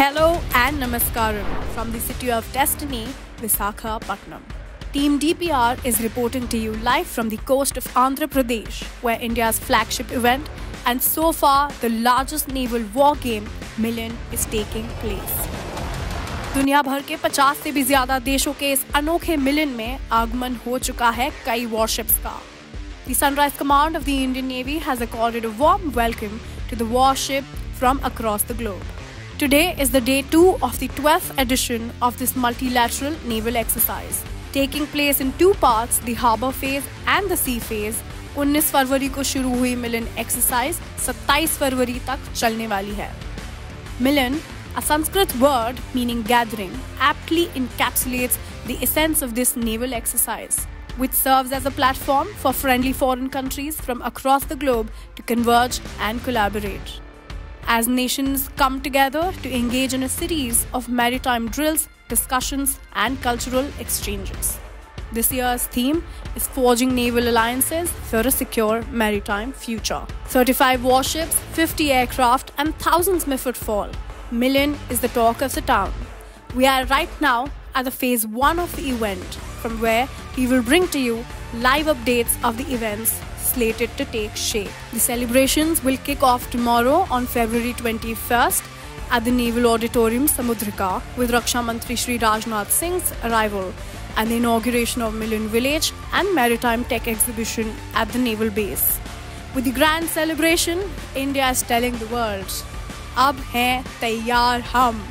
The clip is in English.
Hello and Namaskaram from the city of destiny, Visakhapatnam. Team DPR is reporting to you live from the coast of Andhra Pradesh, where India's flagship event and so far the largest naval war game, Milan, is taking place. दुनिया भर के 50 से भी ज्यादा देशों के इस अनोखे मिलन में आगमन हो चुका है कई वॉरशिप्स का The Sunrise Command of the Indian Navy has accorded a warm welcome to the warship from across the globe. Today is the day 2 of the 12th edition of this multilateral naval exercise. Taking place in two parts, the harbour phase and the sea phase, 19 फरवरी को शुरू हुई मिलन exercise 27 फरवरी तक चलने वाली है मिलन a Sanskrit word meaning gathering, aptly encapsulates the essence of this naval exercise, which serves as a platform for friendly foreign countries from across the globe to converge and collaborate. As nations come together to engage in a series of maritime drills, discussions, and cultural exchanges. This year's theme is Forging Naval Alliances for a Secure Maritime Future. 35 warships, 50 aircraft, and thousands may footfall. Milan is the talk of the town. We are right now at the phase 1 of the event, from where we will bring to you live updates of the events slated to take shape. The celebrations will kick off tomorrow on February 21st at the Naval Auditorium Samudrika with Raksha Mantri Sri Rajnath Singh's arrival and the inauguration of Milan Village and Maritime Tech Exhibition at the Naval Base. With the grand celebration, India is telling the world, Ab hai tayyar hum.